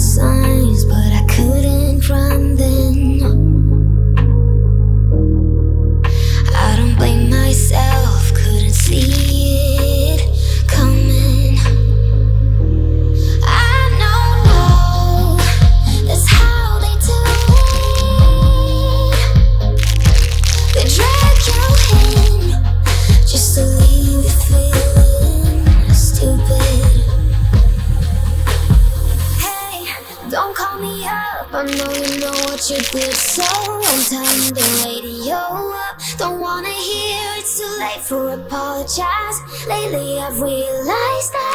signs, don't call me up. I know you know what you did, so I'm turning the radio up. Don't wanna hear it's too late for apologize. Lately, I've realized that